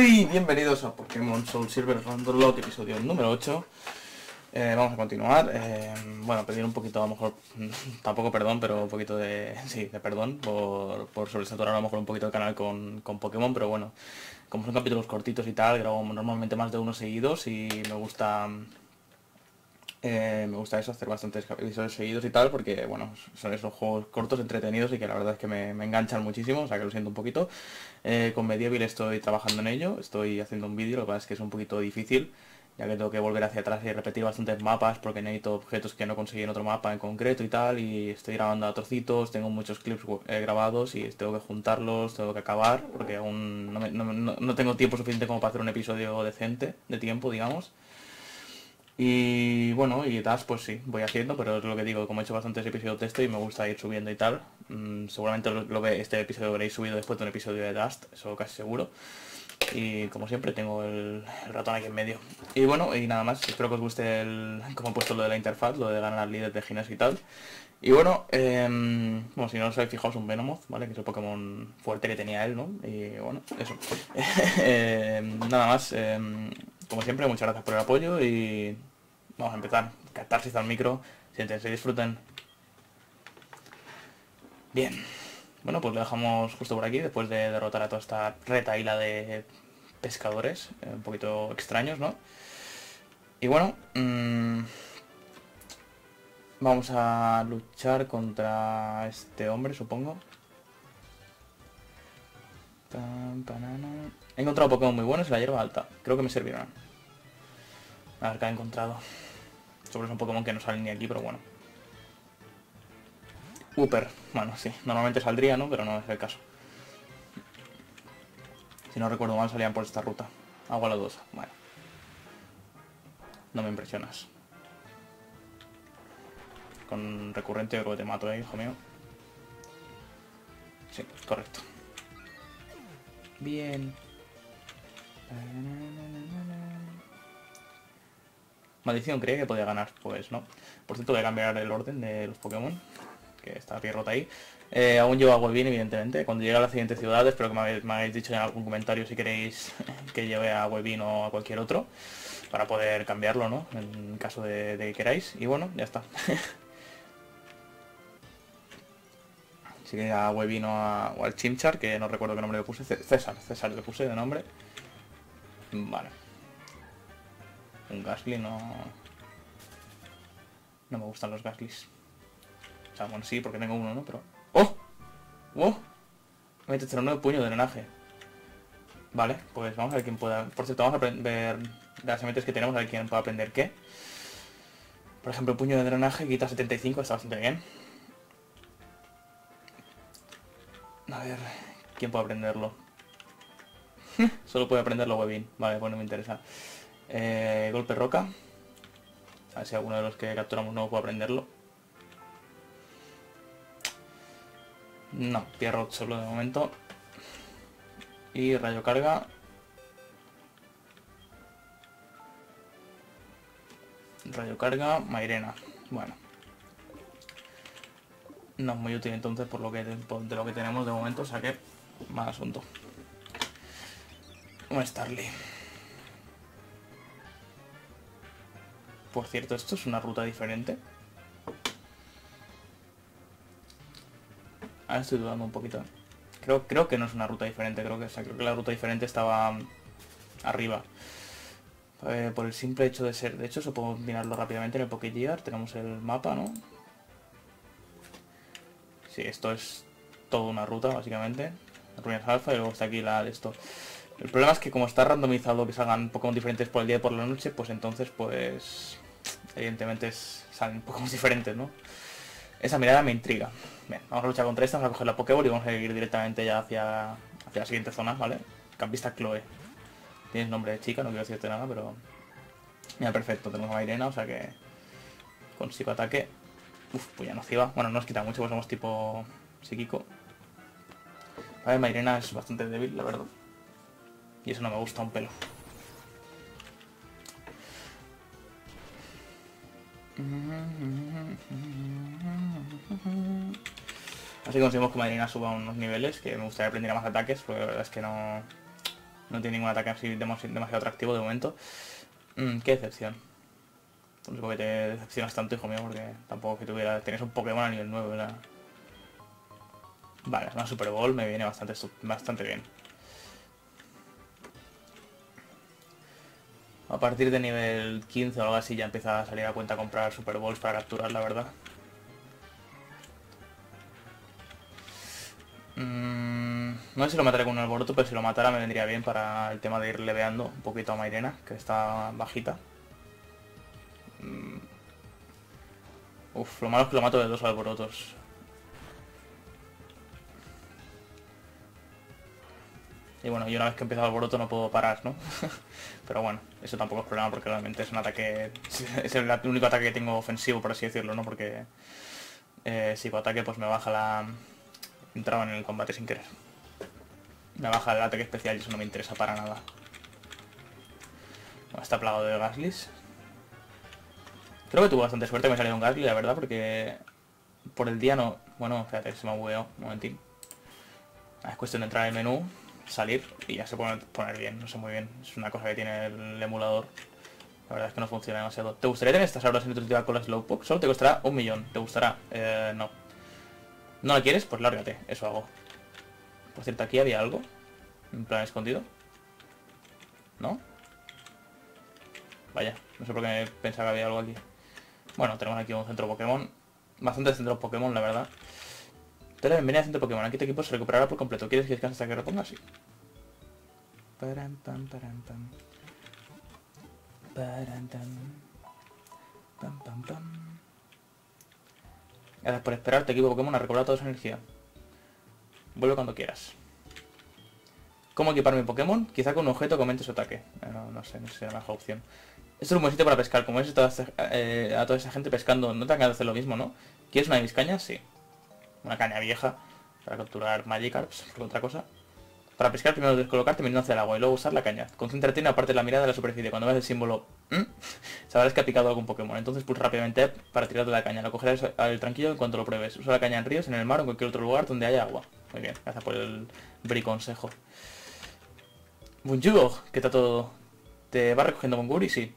Y bienvenidos a Pokémon Soul Silver Lot, episodio número 8. Eh, vamos a continuar. Eh, bueno, pedir un poquito, a lo mejor, tampoco perdón, pero un poquito de, sí, de perdón por, por sobresaturar a lo mejor un poquito el canal con, con Pokémon, pero bueno, como son capítulos cortitos y tal, grabo normalmente más de uno seguidos y me gusta eh, me gusta eso, hacer bastantes episodios seguidos y tal, porque bueno, son esos juegos cortos, entretenidos y que la verdad es que me, enganchan muchísimo, o sea que lo siento un poquito. Eh, con Medieval estoy trabajando en ello, estoy haciendo un vídeo, lo que pasa es que es un poquito difícil, ya que tengo que volver hacia atrás y repetir bastantes mapas, porque necesito objetos que no conseguí en otro mapa en concreto y tal, y estoy grabando a trocitos, tengo muchos clips eh, grabados y tengo que juntarlos, tengo que acabar, porque aún no tengo tiempo suficiente como para hacer un episodio decente, de tiempo, digamos. Y bueno, y Dash pues sí, voy haciendo, pero es lo que digo, como he hecho bastantes episodios de esto y me gusta ir subiendo y tal, mm, seguramente lo, ve, este episodio lo veréis subido después de un episodio de Dust, eso casi seguro. Y como siempre tengo el, ratón aquí en medio. Y bueno, y nada más, espero que os guste el, como he puesto lo de la interfaz, lo de ganar líderes de gimnasio y tal. Y bueno, em, bueno, si no os habéis fijado es un Venomoth, ¿vale? Que es el Pokémon fuerte que tenía él, ¿no? Y bueno, eso. Em, nada más, em, como siempre, muchas gracias por el apoyo y vamos a empezar. Catarsis al micro, siéntense y disfruten. Bien. Bueno, pues lo dejamos justo por aquí, después de derrotar a toda esta retaíla de pescadores, eh, un poquito extraños, ¿no? Y bueno, mmm, vamos a luchar contra este hombre, supongo. He encontrado Pokémon muy buenos en la hierba alta. Creo que me servirán. A ver qué he encontrado. Sobre un Pokémon que no sale ni aquí, pero bueno. Upper. Bueno, sí. Normalmente saldría, ¿no? Pero no es el caso. Si no recuerdo mal, salían por esta ruta. Agua lodosa. Bueno. No me impresionas. Con recurrente creo que te mato, ¿eh, hijo mío? Sí, correcto. Bien. Maldición, creía que podía ganar. Pues no. Por cierto, voy a cambiar el orden de los Pokémon. Que está rota ahí. Eh, aún llevo a Webin, evidentemente. Cuando llegue a la siguiente ciudad, espero que me habéis, dicho en algún comentario si queréis que lleve a Webin o a cualquier otro. Para poder cambiarlo, ¿no? En caso de, que queráis. Y bueno, ya está. Así que a Webin o, o al Chimchar, que no recuerdo qué nombre le puse. César, César le puse de nombre. Vale. Un Gasly no... No me gustan los Gaslys. O sea, bueno, sí, porque tengo uno, ¿no? Pero... ¡Oh! ¡Oh! 2009 puño de drenaje. Vale, pues vamos a ver quién pueda... Por cierto, vamos a ver las sementes que tenemos, a ver quién puede aprender qué. Por ejemplo, puño de drenaje quita 75, está bastante bien. A ver, ¿quién puede aprenderlo? Solo puede aprenderlo Webin. Vale, pues no me interesa. Eh, golpe roca. A ver si alguno de los que capturamos no puede aprenderlo. No, Pierrot solo de momento. Y rayo carga. Rayo carga, Mairena. Bueno. No es muy útil entonces por lo que de, lo que tenemos de momento, o sea que mal asunto. Un Starly. Por cierto, esto es una ruta diferente. Ahora estoy dudando un poquito. Creo, creo que no es una ruta diferente, creo que, creo que la ruta diferente estaba mm, arriba. Por el simple hecho de ser... De hecho, eso puedo mirarlo rápidamente en el Pokégear. Tenemos el mapa, ¿no? Sí, esto es toda una ruta, básicamente. Ruinas Alpha y luego está aquí la de esto. El problema es que como está randomizado que salgan Pokémon diferentes por el día y por la noche, pues entonces, pues evidentemente salen Pokémon diferentes, ¿no? Esa mirada me intriga. Bien, vamos a luchar contra esta, vamos a coger la Pokéball y vamos a ir directamente ya hacia, hacia la siguiente zona, ¿vale? Campista Chloe. Tienes nombre de chica, no quiero decirte nada, pero... Mira, perfecto, tenemos a Irena, o sea que... Consigo ataque. Uf, pues ya nociva. Bueno, no nos quita mucho, pues somos tipo psíquico. A ver, Mairena es bastante débil, la verdad. Y eso no me gusta un pelo. Así conseguimos que Marina suba unos niveles, que me gustaría aprender a más ataques, pero la verdad es que no... No tiene ningún ataque así demasiado atractivo de momento. Mm, qué decepción. Por qué te decepcionas tanto, hijo mío, porque tampoco que tuviera... Tienes un Pokémon a nivel 9, ¿verdad? Vale, una Super Bowl me viene bastante, bastante bien. A partir de nivel 15 o algo así ya empieza a salir a cuenta comprar Super Bowls para capturar, la verdad. Mm, no sé si lo mataré con un alboroto, pero si lo matara me vendría bien para el tema de ir leveando un poquito a Mairena, que está bajita. Mm. Uf, lo malo es que lo mato de dos alborotos. Y bueno, y una vez que empieza el alboroto no puedo parar, ¿no? Pero bueno, eso tampoco es problema porque realmente es un ataque... Es el único ataque que tengo ofensivo, por así decirlo, ¿no? Porque eh, si ataque pues me baja la... Entraba en el combate sin querer. Me baja el ataque especial y eso no me interesa para nada. está plagado de Gaslis. Creo que tuve bastante suerte que me salió un Gasly, la verdad, porque por el día no... Bueno, fíjate, se me ha un momentín. Ah, es cuestión de entrar en el menú, salir y ya se puede poner bien, no sé muy bien. Es una cosa que tiene el emulador. La verdad es que no funciona demasiado. ¿Te gustaría tener estas aulas en nutritiva con la Slowpoke? Solo te costará un millón. ¿Te gustará? Eh, no. ¿No la quieres? Pues lárgate. Eso hago. Por cierto, aquí había algo. En plan escondido. ¿No? Vaya, no sé por qué pensaba que había algo aquí. Bueno, tenemos aquí un centro Pokémon. Bastante centro Pokémon, la verdad. Te la bienvenida al centro Pokémon. Aquí tu equipo se recuperará por completo. ¿Quieres que descanse hasta que reponga? Sí. Param, pam, param. Gracias por esperar. Tu equipo Pokémon ha recobrado toda su energía. Vuelve cuando quieras. ¿Cómo equipar mi Pokémon? Quizá con un objeto comente su ataque. Eh, no, sé, no sé, la mejor opción. Esto es un buen sitio para pescar. Como es eh, a toda esa gente pescando, no te han de hacer lo mismo, ¿no? ¿Quieres una de mis cañas? Sí. Una caña vieja para capturar Magikarps, por otra cosa. Para pescar primero descolocarte mirando hacia el agua y luego usar la caña. Concéntrate en aparte de la mirada de la superficie. Cuando veas el símbolo sabrás que ha picado algún Pokémon. Entonces pulsa rápidamente para tirar de la caña. Lo cogerás al tranquilo en cuanto lo pruebes. Usa la caña en ríos, en el mar o en cualquier otro lugar donde haya agua. Muy bien, gracias por el briconsejo. Bonjour, ¿qué tal todo? ¿Te va recogiendo Bonguri? Sí.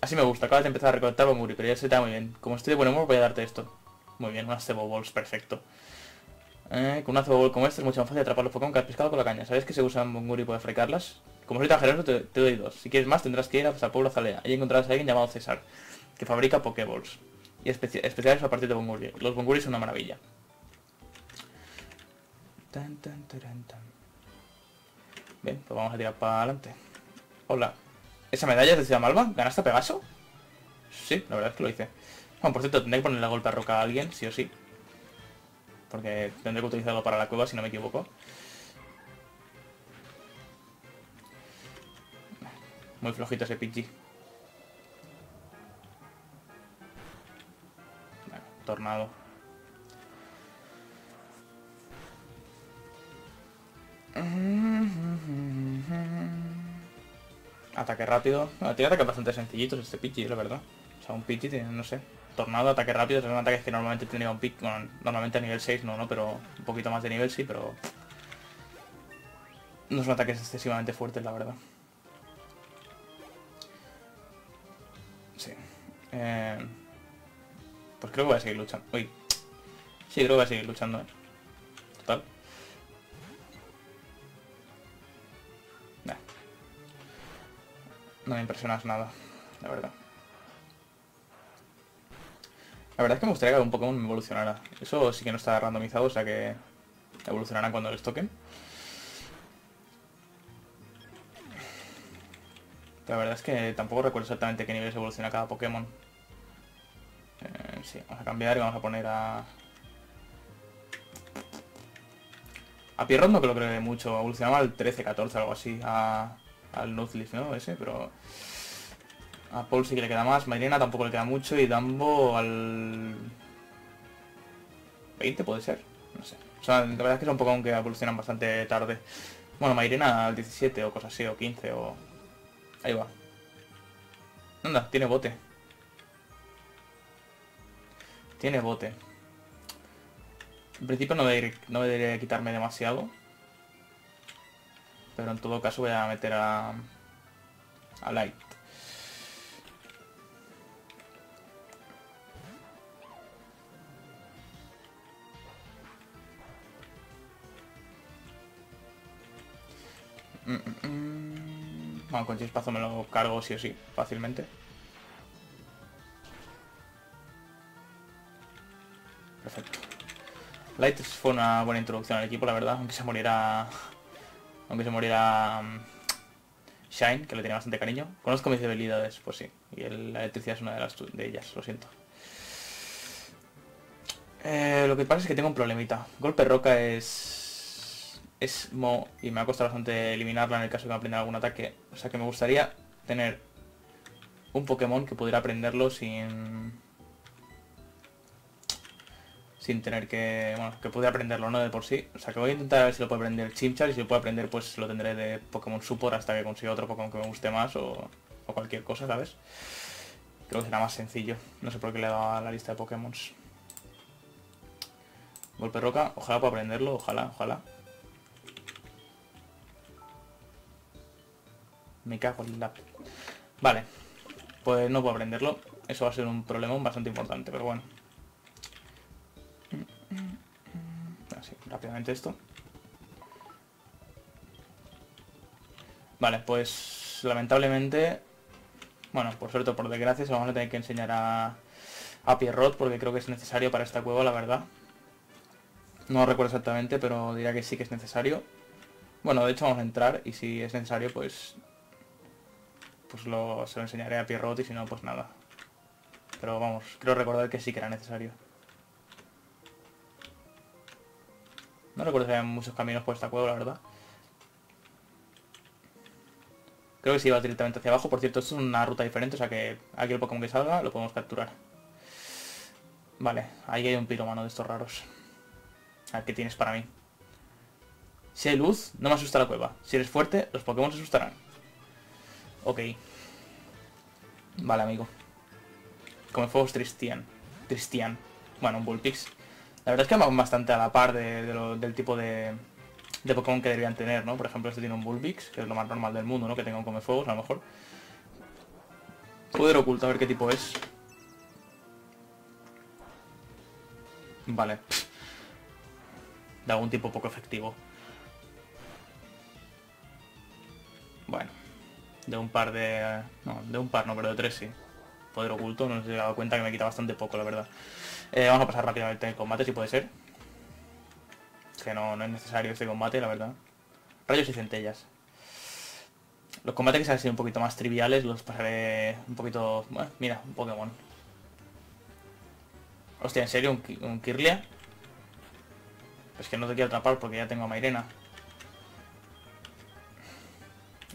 Así me gusta, acabas de empezar a recolectar Bonguri, pero ya se te da muy bien. Como estoy de buen humor voy a darte esto. Muy bien, unas Cebo Balls, perfecto. Eh, con una Cebo Ball como esta es mucho más fácil atrapar los Pokémon que has pescado con la caña. ¿Sabes que se usan Bonguri para frecarlas? Como soy tan generoso te, doy dos. Si quieres más tendrás que ir a Pueblo Zalea. Ahí encontrarás a alguien llamado César, que fabrica Pokéballs. Y especiales a partir de Bonguri. Los Bonguri son una maravilla. Bien, pues vamos a tirar para adelante. Hola. ¿Esa medalla es de Ciudad Malva? ¿Ganaste a Pegaso? Sí, la verdad es que lo hice. Bueno, por cierto, tendré que ponerle golpe a roca a alguien, sí o sí. Porque tendré que utilizarlo para la cueva, si no me equivoco. Muy flojito ese Pidgey. tornado. Ataque rápido. tiene ataques bastante sencillitos este Pidgey, la verdad. O sea, un Pidgey tiene, no sé. Tornado, ataque rápido, son ataques que normalmente tendría un pick. Bueno, normalmente a nivel 6 no, ¿no? Pero un poquito más de nivel sí, pero... No son ataques excesivamente fuertes, la verdad. Sí. Eh... Pues creo que voy a seguir luchando. Uy. Sí, creo que voy a seguir luchando, ¿eh? Total. No me impresionas nada, la verdad. La verdad es que me gustaría que un Pokémon me evolucionara. Eso sí que no está randomizado, o sea que evolucionarán cuando les toquen. la verdad es que tampoco recuerdo exactamente qué nivel evoluciona cada Pokémon. Eh, sí, vamos a cambiar y vamos a poner a... A Pierrot no creo que mucho, evolucionaba al 13, 14, algo así. A al Nuzleaf, ¿no? Ese, pero... A Paul sí que le queda más, Mairena tampoco le queda mucho y Dumbo al... 20 puede ser, no sé. O sea, la verdad es que son Pokémon que evolucionan bastante tarde. Bueno, Mairena al 17 o cosas así, o 15 o... Ahí va. Anda, tiene bote. Tiene bote. En principio no debería, no debería quitarme demasiado. pero en todo caso voy a meter a, a Light. Mm, mm, mm. Bueno, con chispazo me lo cargo sí o sí, fácilmente. Perfecto. Light fue una buena introducción al equipo, la verdad, aunque se muriera... Aunque se muriera... Shine, que le tenía bastante cariño. Conozco mis debilidades, pues sí. Y la electricidad es una de, las de ellas, lo siento. Eh, lo que pasa es que tengo un problemita. Golpe roca es es Mo y me ha costado bastante eliminarla en el caso de que aprenda algún ataque. O sea que me gustaría tener un Pokémon que pudiera aprenderlo sin... Sin tener que... Bueno, que pudiera aprenderlo, ¿no? De por sí. O sea que voy a intentar ver si lo puede aprender Chimchar y si lo puede aprender pues lo tendré de Pokémon Support hasta que consiga otro Pokémon que me guste más o, o cualquier cosa, ¿sabes? Creo que será más sencillo. No sé por qué le he dado a la lista de Pokémon. Golpe roca, ojalá pueda aprenderlo, ojalá, ojalá. Me cago en la... Vale. Pues no puedo aprenderlo. Eso va a ser un problema bastante importante, pero bueno. Así, rápidamente esto. Vale, pues lamentablemente... Bueno, por suerte o por desgracia, se vamos a tener que enseñar a, a Pierrot porque creo que es necesario para esta cueva, la verdad. No recuerdo exactamente, pero diría que sí que es necesario. Bueno, de hecho vamos a entrar y si es necesario, pues pues lo, se lo enseñaré a Pierrot y si no, pues nada. Pero vamos, creo recordar que sí que era necesario. No recuerdo si había muchos caminos por esta cueva, la verdad. Creo que si iba directamente hacia abajo. Por cierto, esto es una ruta diferente, o sea que aquí el Pokémon que salga lo podemos capturar. Vale, ahí hay un piromano de estos raros. A ¿qué tienes para mí? Si hay luz, no me asusta la cueva. Si eres fuerte, los Pokémon se asustarán. Ok. Vale, amigo. Come fuegos Tristian. Tristian. Bueno, un Bullpix. La verdad es que van bastante a la par de, del tipo de, de Pokémon que deberían tener, ¿no? Por ejemplo, este tiene un Bullpix, que es lo más normal del mundo, ¿no? Que tenga un Comefuegos, a lo mejor. Poder oculto, a ver qué tipo es. Vale. De algún tipo poco efectivo. De un par de... No, de un par no, pero de tres sí. Poder oculto, no se he dado cuenta que me quita bastante poco, la verdad. Eh, vamos a pasar rápidamente el combate, si puede ser. Que no, no es necesario este combate, la verdad. Rayos y centellas. Los combates que se han sido un poquito más triviales los pasaré un poquito... Bueno, mira, un Pokémon. Hostia, ¿en serio? ¿Un, un Kirlia? Pues que no te quiero atrapar porque ya tengo a Mairena.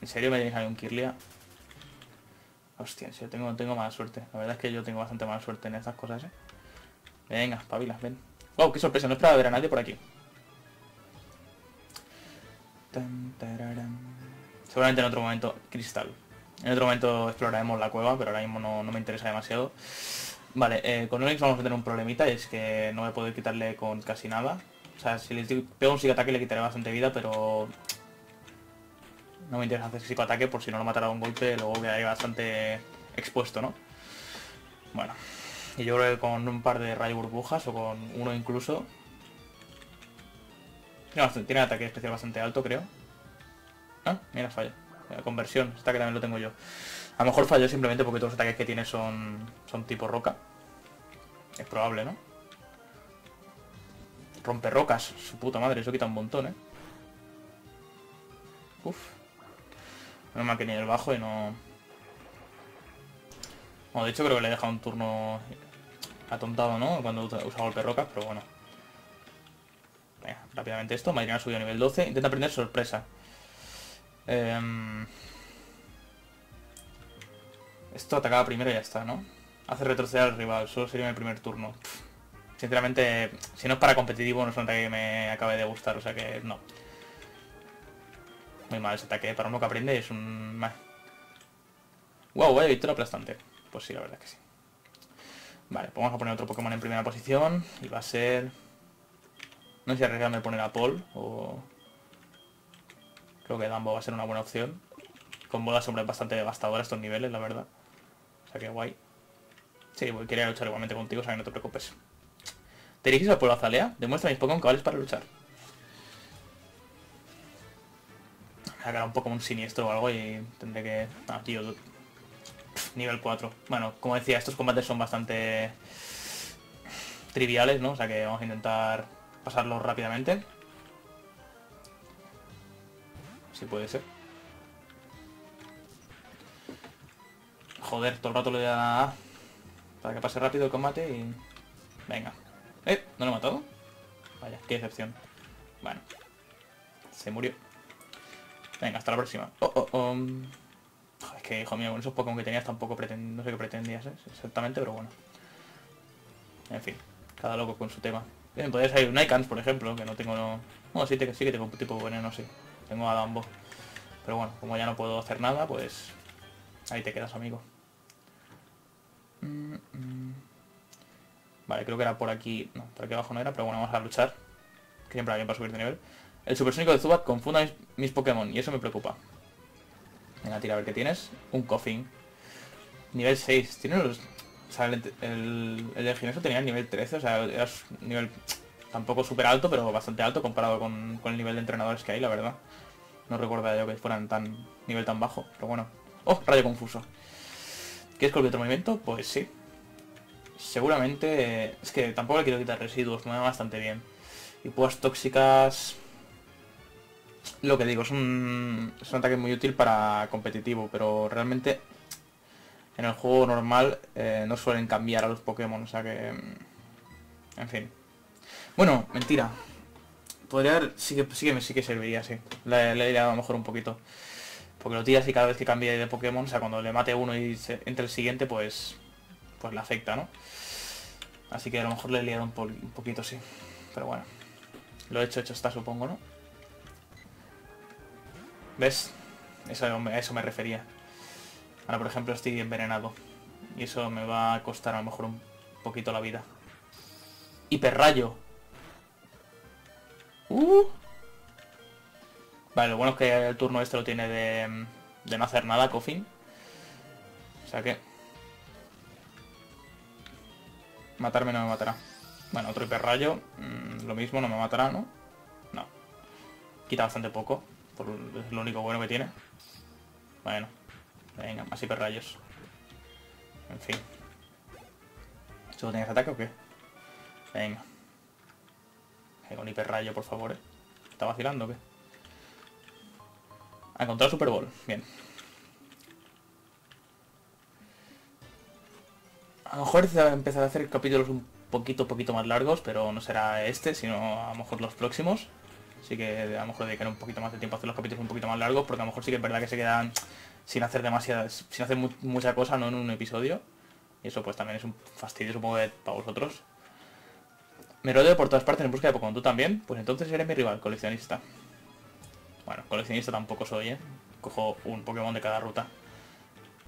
¿En serio me tenéis ahí un Kirlia? Hostia, tengo, tengo mala suerte. La verdad es que yo tengo bastante mala suerte en estas cosas, ¿eh? Venga, pavilas, ven. ¡Wow, qué sorpresa! No esperaba ver a nadie por aquí. Seguramente en otro momento... Cristal. En otro momento exploraremos la cueva, pero ahora mismo no, me interesa demasiado. Vale, eh, con Onix vamos a tener un problemita, es que no voy a poder quitarle con casi nada. O sea, si le pego un ataque le quitaré bastante vida, pero no me interesa hacer psicoataque por si no lo matará un golpe, luego quedaría bastante expuesto, ¿no? Bueno, y yo creo que con un par de rayo burbujas o con uno incluso... Tiene, ataque especial bastante alto, creo. Ah, mira, falla. La conversión, esta que también lo tengo yo. A lo mejor falló simplemente porque todos los ataques que tiene son, son tipo roca. Es probable, ¿no? Rompe rocas, su puta madre, eso quita un montón, ¿eh? Uf. No me ha el bajo y no... Bueno, de hecho creo que le he dejado un turno atontado, ¿no? Cuando usa, golpe roca, pero bueno. Venga, rápidamente esto. Madrina subido a nivel 12. Intenta aprender sorpresa. Em, esto atacaba primero y ya está, ¿no? Hace retroceder al rival. Solo sería mi primer turno. Sinceramente, si no es para competitivo, no es un ataque que me acabe de gustar. O sea que no. Muy mal ese ataque. Para uno que aprende es un... Wow, vaya victoria aplastante. Pues sí, la verdad que sí. Vale, pues vamos a poner otro Pokémon en primera posición. Y va a ser... No sé si arriesgarme poner a Paul o... Creo que Dumbo va a ser una buena opción. Con bola sombra es bastante devastadora estos niveles, la verdad. O sea que guay. Sí, voy, quería luchar igualmente contigo, o sea que no te preocupes. ¿Te diriges al pueblo Azalea? Demuestra mis Pokémon cabales para luchar. A un Pokémon siniestro o algo y tendré que... Ah, tío, nivel 4. Bueno, como decía, estos combates son bastante triviales, ¿no? O sea que vamos a intentar pasarlos rápidamente. Si puede ser. Joder, todo el rato le da... Para que pase rápido el combate y... Venga. ¿Eh? ¿No lo he matado? Vaya, qué decepción. Bueno. Se murió. Venga, hasta la próxima. Oh, oh, oh. Es que, hijo mío, con esos Pokémon que tenías tampoco pretend... no sé qué pretendías ¿eh? exactamente, pero bueno. En fin, cada loco con su tema. Bien, podría salir un Icans, por ejemplo, que no tengo... No... Bueno, sí, sí que tengo un tipo de veneno, sí. Tengo a Dumbo. Pero bueno, como ya no puedo hacer nada, pues... Ahí te quedas, amigo. Mm, mm. Vale, creo que era por aquí... No, por aquí abajo no era, pero bueno, vamos a luchar. Que siempre va bien para subir de nivel. El supersónico de Zubat confunda mis, Pokémon y eso me preocupa. Venga, tira a ver qué tienes. Un Coffin. Nivel 6. Tiene los... O sea, el, el, el de tenía el nivel 13, o sea, era nivel tampoco súper alto, pero bastante alto comparado con, con, el nivel de entrenadores que hay, la verdad. No recuerdo yo que fueran tan nivel tan bajo, pero bueno. ¡Oh! Rayo confuso. ¿Quieres que otro movimiento? Pues sí. Seguramente... Es que tampoco le quiero quitar residuos, me va bastante bien. Y pues tóxicas lo que digo, es un, ataque muy útil para competitivo, pero realmente en el juego normal eh, no suelen cambiar a los Pokémon, o sea que... Mm, en fin. Bueno, mentira. Podría haber... Sí que, serviría, sí. Le, le he a lo mejor un poquito. Porque lo tiras y cada vez que cambie de Pokémon, o sea, cuando le mate uno y se, entre el siguiente, pues... Pues le afecta, ¿no? Así que a lo mejor le he liado un, un poquito, sí. Pero bueno. Lo he hecho, hecho está, supongo, ¿no? ¿Ves? Eso, a eso me refería. Ahora, por ejemplo, estoy envenenado. Y eso me va a costar a lo mejor un poquito la vida. Hiperrayo. Uh. Vale, lo bueno es que el turno este lo tiene de, de no hacer nada, Coffin. O sea que... Matarme no me matará. Bueno, otro hiperrayo. Mm, lo mismo, no me matará, ¿no? No. Quita bastante poco es lo único bueno que tiene. Bueno, venga, más hiperrayos. En fin. ¿Solo tienes ataque o qué? Venga. Venga, un hiperrayo, por favor, ¿eh? ¿Está vacilando o qué? A encontrar Super Bowl. Bien. A lo mejor empezar a hacer capítulos un poquito, poquito más largos, pero no será este, sino a lo mejor los próximos. Así que a lo mejor dedicar un poquito más de tiempo a hacer los capítulos un poquito más largos, porque a lo mejor sí que es verdad que se quedan sin hacer demasiadas, sin hacer mucha cosa, no en un episodio. Y eso pues también es un fastidio, supongo, para vosotros. Me rodeo por todas partes en busca de Pokémon. ¿Tú también? Pues entonces eres mi rival, coleccionista. Bueno, coleccionista tampoco soy, ¿eh? Cojo un Pokémon de cada ruta.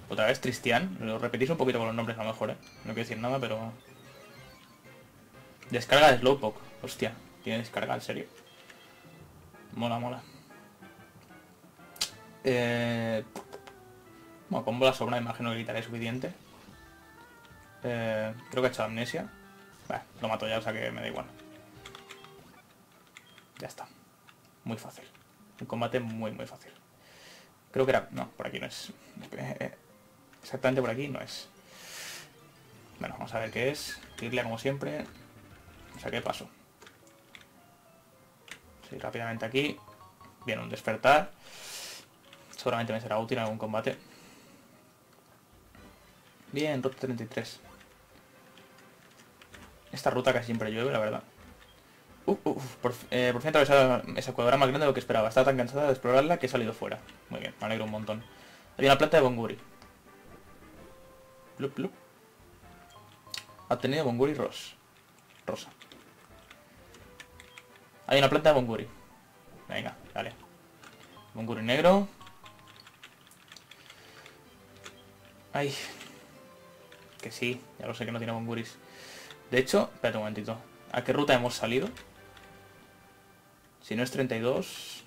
Otra vez Tristian. Lo repetís un poquito con los nombres a lo mejor, ¿eh? No quiero decir nada, pero... Descarga de Slowpoke. Hostia, tiene descarga, en serio. Mola, mola. Eh, bueno, con bola sobra imagino que quitaré suficiente. Eh, creo que he hecho amnesia. lo mato ya, o sea que me da igual. Ya está. Muy fácil. Un combate muy, muy fácil. Creo que era... No, por aquí no es. Eh, exactamente por aquí no es. Bueno, vamos a ver qué es. Irle como siempre. O sea, ¿qué rápidamente aquí. Bien, un despertar. Seguramente me será útil en algún combate. Bien, ruta 33. Esta ruta casi siempre llueve, la verdad. Uh, uh, por, eh, por fin esa cueva más grande de lo que esperaba. Estaba tan cansada de explorarla que he salido fuera. Muy bien, me alegro un montón. Hay una planta de Bonguri. Blup, blup. Ha tenido Bonguri Ros. Rosa. Hay una planta de Bonguri. Venga, dale. Bonguri negro. Ay. Que sí, ya lo sé que no tiene Bonguris. De hecho, espérate un momentito. ¿A qué ruta hemos salido? Si no es 32...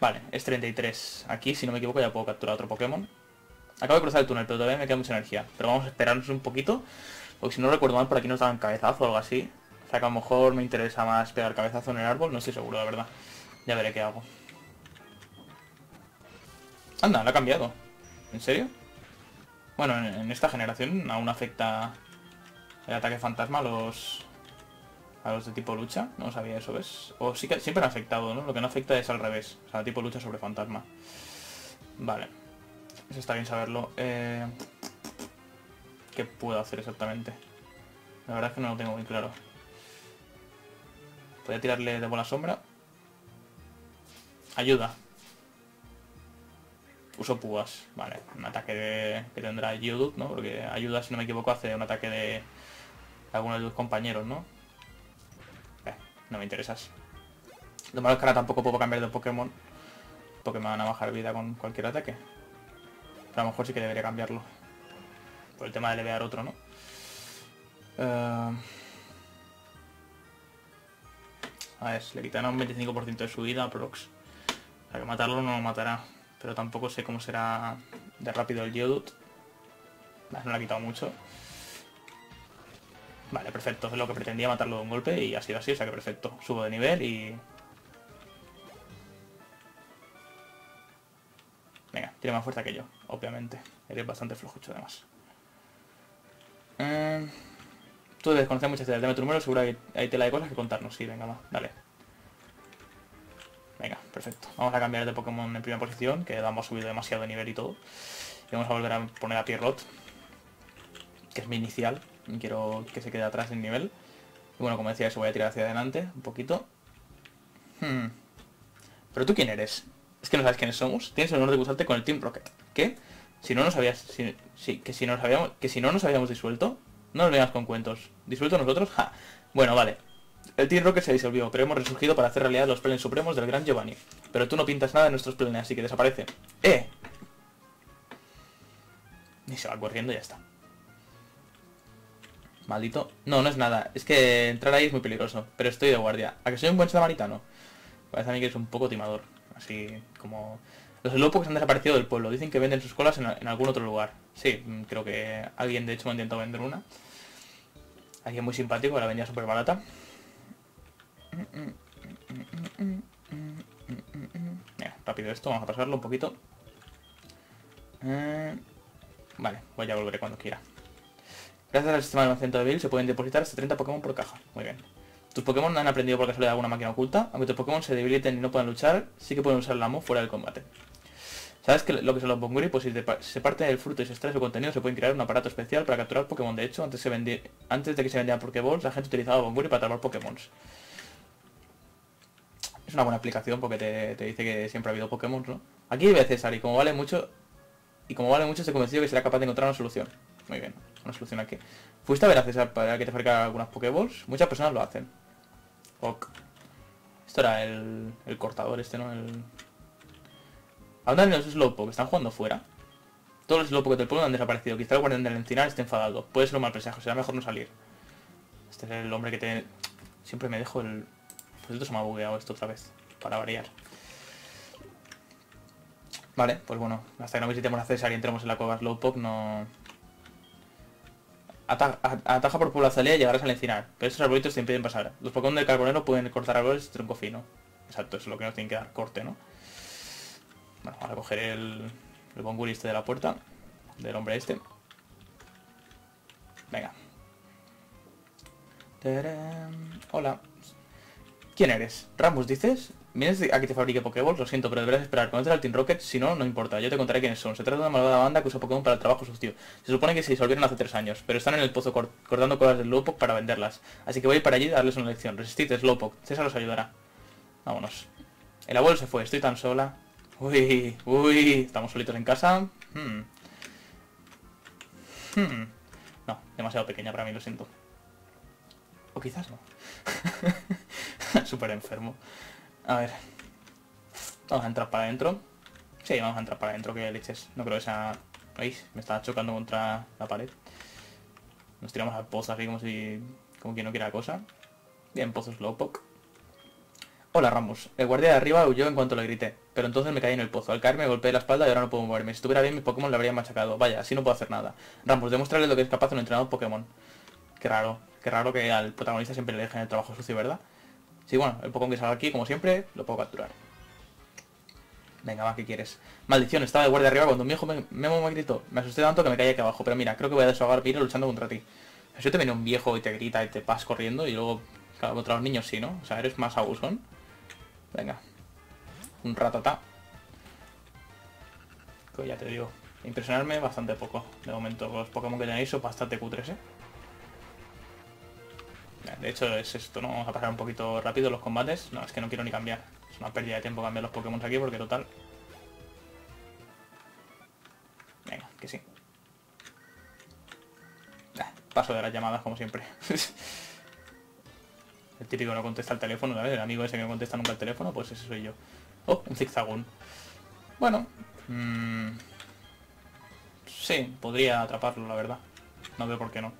Vale, es 33. Aquí, si no me equivoco, ya puedo capturar otro Pokémon. Acabo de cruzar el túnel, pero todavía me queda mucha energía. Pero vamos a esperarnos un poquito. Porque si no recuerdo mal, por aquí nos daban cabezazo o algo así. O sea que a lo mejor me interesa más pegar cabezazo en el árbol. No estoy seguro, la verdad. Ya veré qué hago. Anda, lo ha cambiado. ¿En serio? Bueno, en, esta generación aún afecta el ataque fantasma a los a los de tipo lucha. No sabía eso, ¿ves? O sí que siempre han afectado, ¿no? Lo que no afecta es al revés. O sea, tipo lucha sobre fantasma. Vale. Eso está bien saberlo. Eh... ¿Qué puedo hacer exactamente? La verdad es que no lo tengo muy claro. Voy a tirarle de buena sombra. Ayuda. Uso púas. Vale, un ataque que tendrá Yudut, ¿no? Porque ayuda, si no me equivoco, hace un ataque de alguno de tus compañeros, ¿no? Eh, no me interesas. Lo malo es que ahora tampoco puedo cambiar de Pokémon. Porque me van a bajar vida con cualquier ataque. Pero a lo mejor sí que debería cambiarlo. Por el tema de levear otro, ¿no? Uh... A ver, le quitará un 25% de su vida a Prox. O sea que matarlo no lo matará. Pero tampoco sé cómo será de rápido el Geodude. No le ha quitado mucho. Vale, perfecto. Es lo que pretendía matarlo de un golpe y ha sido así, o sea que perfecto. Subo de nivel y... Venga, tiene más fuerza que yo, obviamente. Eres bastante flojucho además. Eh... Tú debes conocer muchas ideas. Dame tu número, seguro que hay tela de cosas que contarnos. Sí, venga, va, dale. Venga, perfecto. Vamos a cambiar de Pokémon en primera posición, que hemos subido demasiado de nivel y todo. Y vamos a volver a poner a Pierrot, que es mi inicial. Quiero que se quede atrás en nivel. Y bueno, como decía, eso voy a tirar hacia adelante un poquito. Hmm. ¿Pero tú quién eres? Es que no sabes quiénes somos. Tienes el honor de usarte con el Team Rocket. ¿Qué? Si no nos habías... Si, que si nos habíamos... Que si no nos habíamos disuelto. No nos vengas con cuentos. ¿Disuelto nosotros? Ja. Bueno, vale. El Team Rocket se disolvió, pero hemos resurgido para hacer realidad los planes supremos del gran Giovanni. Pero tú no pintas nada en nuestros planes, así que desaparece. ¡Eh! Y se va corriendo y ya está. Maldito. No, no es nada. Es que entrar ahí es muy peligroso. Pero estoy de guardia. ¿A que soy un buen samaritano? Parece a mí que es un poco timador. Así como... Los Slowpokes han desaparecido del pueblo. Dicen que venden sus colas en, algún otro lugar. Sí, creo que alguien de hecho me ha intentado vender una. Alguien muy simpático, la vendía súper barata. Mira, rápido esto, vamos a pasarlo un poquito. Eh, vale, voy a volver cuando quiera. Gracias al sistema de almacenamiento de Bill se pueden depositar hasta 30 Pokémon por caja. Muy bien. Tus Pokémon han aprendido por casualidad alguna máquina oculta. Aunque tus Pokémon se debiliten y no puedan luchar, sí que pueden usar el amo fuera del combate. ¿Sabes que lo que son los Bonguri? Pues si se parte del fruto y se extrae su contenido, se puede crear un aparato especial para capturar Pokémon. De hecho, antes, se antes de que se vendieran Pokéballs, la gente utilizaba Bonguri para atrapar Pokémon. Es una buena aplicación porque te, dice que siempre ha habido Pokémon, ¿no? Aquí hay veces, Ari, como vale mucho... Y como vale mucho, estoy convencido que será capaz de encontrar una solución. Muy bien, una solución aquí. ¿Fuiste a ver a César para que te fabricara algunas Pokéballs? Muchas personas lo hacen. Ok. Esto era el, el cortador este, ¿no? El... ¿A dónde han los Slowpoke? ¿Están jugando fuera? Todos los Slowpoke del pueblo han desaparecido. Quizá el guardián del encinar esté enfadado. Puede ser un mal presagio, será mejor no salir. Este es el hombre que te... Siempre me dejo el... Pues esto se me ha bugueado esto otra vez, para variar. Vale, pues bueno, hasta que no visitemos a César y entremos en la cueva Slowpoke no... Ataja, por población y llegarás al encinar, pero estos arbolitos te impiden pasar. Los Pokémon del carbonero pueden cortar árboles de tronco fino. Exacto, eso es lo que nos tiene que dar corte, ¿no? Bueno, ahora cogeré el, el bonguri este de la puerta, del hombre este. Venga. Hola. ¿Quién eres? ¿Ramos dices? ¿Vienes a que te fabrique Pokéballs? Lo siento, pero deberás esperar. Conocer al Team Rocket, si no, no importa. Yo te contaré quiénes son. Se trata de una malvada banda que usa Pokémon para el trabajo sucio. Se supone que se disolvieron hace tres años, pero están en el pozo cortando colas del Slowpoke para venderlas. Así que voy para allí y darles una lección. Resistid, Slowpoke. César los ayudará. Vámonos. El abuelo se fue. Estoy tan sola. Uy, uy. Estamos solitos en casa. Hmm. Hmm. No, demasiado pequeña para mí, lo siento. O quizás no. Súper enfermo. A ver. Vamos a entrar para adentro. Sí, vamos a entrar para adentro, que leches. No creo que sea... ¿Veis? Me está chocando contra la pared. Nos tiramos al pozo así como si... Como quien no quiera cosa. Bien, pozo Slowpoke. Hola Ramos, el guardia de arriba huyó en cuanto le grité, pero entonces me caí en el pozo. Al caerme me golpeé la espalda y ahora no puedo moverme. Si estuviera bien mis Pokémon le habrían machacado. Vaya, así no puedo hacer nada. Ramos, demuéstrale lo que es capaz un entrenador Pokémon. Qué raro, qué raro que al protagonista siempre le dejen el trabajo sucio, ¿verdad? Sí, bueno, el Pokémon que salga aquí, como siempre, lo puedo capturar. Venga, va, ¿qué quieres? Maldición, estaba de guardia arriba cuando un viejo me, Memo me gritó. Me asusté tanto que me caí aquí abajo, pero mira, creo que voy a desahogar Piro luchando contra ti. Si te viene un viejo y te grita y te vas corriendo y luego, contra los niños sí, ¿no? O sea, eres más abusón. Venga. Un ratata. Que ya te digo. Impresionarme bastante poco. De momento, los Pokémon que tenéis son bastante cutres, ¿eh? De hecho, es esto, ¿no? Vamos a pasar un poquito rápido los combates. No, es que no quiero ni cambiar. Es una pérdida de tiempo cambiar los Pokémon aquí porque total... Venga, que sí. paso de las llamadas como siempre. El típico no contesta el teléfono, ¿sabes? El amigo ese que no contesta nunca el teléfono, pues ese soy yo. Oh, un zigzagún. Bueno. Mmm, sí, podría atraparlo, la verdad. No veo por qué no.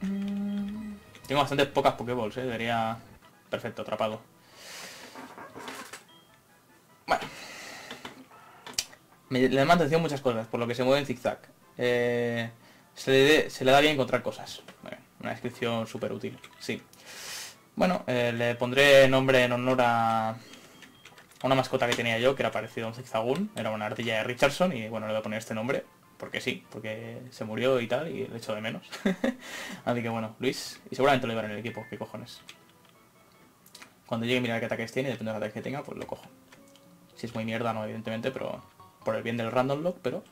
Tengo bastante pocas Pokéballs, ¿eh? Debería... Perfecto, atrapado. Bueno. Me, le llama atención muchas cosas, por lo que se mueve en zigzag. Eh, se, le da bien encontrar cosas. Una descripción súper útil, sí. Bueno, eh, le pondré nombre en honor a una mascota que tenía yo, que era parecido a un zigzagún. Era una ardilla de Richardson y bueno, le voy a poner este nombre. Porque sí, porque se murió y tal, y le echo de menos. Así que bueno, Luis. Y seguramente lo llevaré en el equipo, qué cojones. Cuando llegue a mirar qué ataques tiene, depende de los ataques que tenga, pues lo cojo. Si es muy mierda, no, evidentemente, pero por el bien del random lock, pero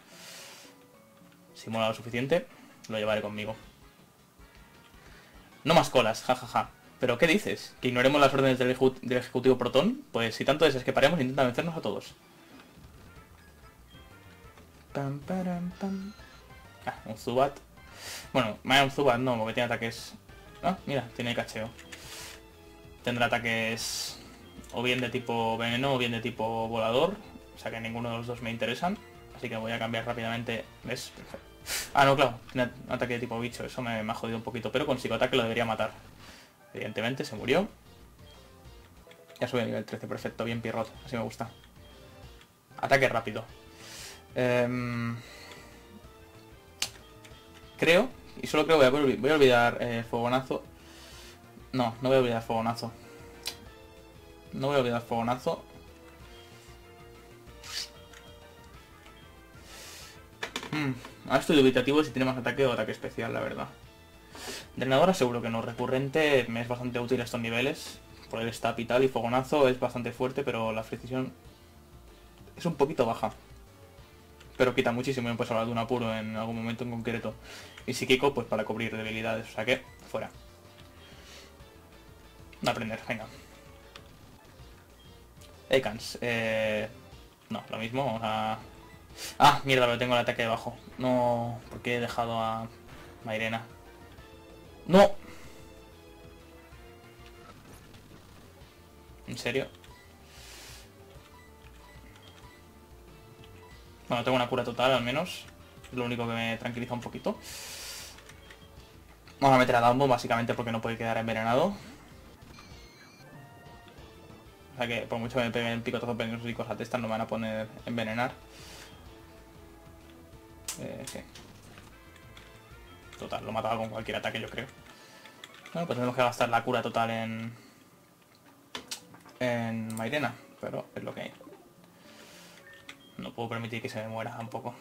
si mola lo suficiente, lo llevaré conmigo. No más colas, jajaja. ¿Pero qué dices? ¿Que ignoremos las órdenes del, Ejecutivo Proton? Pues si tanto es, es que paremos intenta vencernos a todos. Ah, un Zubat. Bueno, más un Zubat no, porque tiene ataques... Ah, mira, tiene cacheo. Tendrá ataques o bien de tipo veneno o bien de tipo volador. O sea que ninguno de los dos me interesan. Así que voy a cambiar rápidamente. ¿Ves? Ah, no, claro. Tiene ataque de tipo bicho. Eso me, ha jodido un poquito. Pero con psicoataque lo debería matar. Evidentemente, se murió. Ya sube a nivel 13. Perfecto. Bien Pierrot. Así me gusta. Ataque rápido. Em, creo. Y solo creo voy a, voy a olvidar eh, Fogonazo. No, no voy a olvidar Fogonazo. No voy a olvidar Fogonazo. Hmm, ahora estoy dubitativo si tiene más ataque o ataque especial, la verdad. Drenadora seguro que no. Recurrente me es bastante útil a estos niveles. Por el stab y tal. Y Fogonazo es bastante fuerte, pero la precisión es un poquito baja. Pero quita muchísimo y puedes hablar de un apuro en algún momento en concreto. Y psíquico, pues para cubrir debilidades. O sea que, fuera. Aprender, venga. Ekans. Eh... No, lo mismo, vamos a Ah, mierda, pero tengo el ataque debajo. No, porque he dejado a Mairena. ¡No! ¿En serio? Bueno, tengo una cura total al menos. Es lo único que me tranquiliza un poquito. Vamos a meter a Dumbo básicamente porque no puede quedar envenenado. O sea que por mucho que me peguen picotazo peligrosos y cosas de estas no me van a poner envenenar. Eh, sí. Total, lo mataba con cualquier ataque, yo creo. Bueno, pues tenemos que gastar la cura total en... En Mairena, pero es lo que hay. No puedo permitir que se me muera tampoco.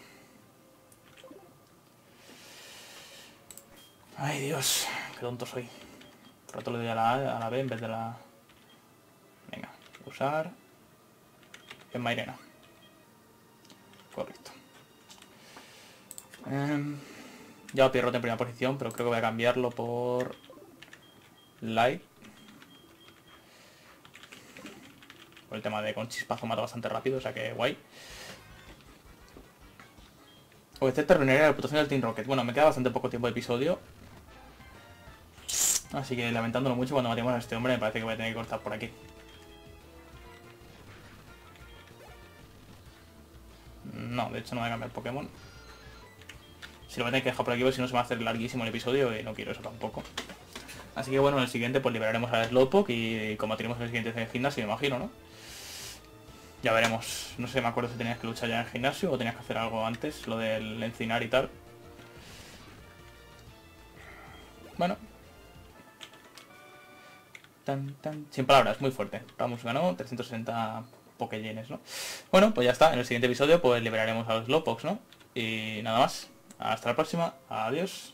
Ay, Dios, qué tonto soy. Por rato le doy a la A, la B en vez de la... Venga, usar... En Mairena. Correcto. Eh, ya Pierrot en primera posición, pero creo que voy a cambiarlo por Light. El tema de con chispazo mata bastante rápido, o sea que guay. O este terminaría la reputación del Team Rocket. Bueno, me queda bastante poco tiempo de episodio. Así que lamentándolo mucho cuando matemos a este hombre me parece que voy a tener que cortar por aquí. No, de hecho no voy a cambiar Pokémon. Si lo voy a tener que dejar por aquí, porque si no se va a hacer larguísimo el episodio y no quiero eso tampoco. Así que bueno, en el siguiente pues liberaremos a Slowpoke y como tenemos el siguiente en gimnasio, me imagino, ¿no? Ya veremos. No sé, me acuerdo si tenías que luchar ya en el gimnasio o tenías que hacer algo antes, lo del encinar y tal. Bueno. Sin palabras, muy fuerte. Ramos ganó 360 Pokéyenes, ¿no? Bueno, pues ya está. En el siguiente episodio pues liberaremos a los Slowpokes, ¿no? Y nada más. Hasta la próxima. Adiós.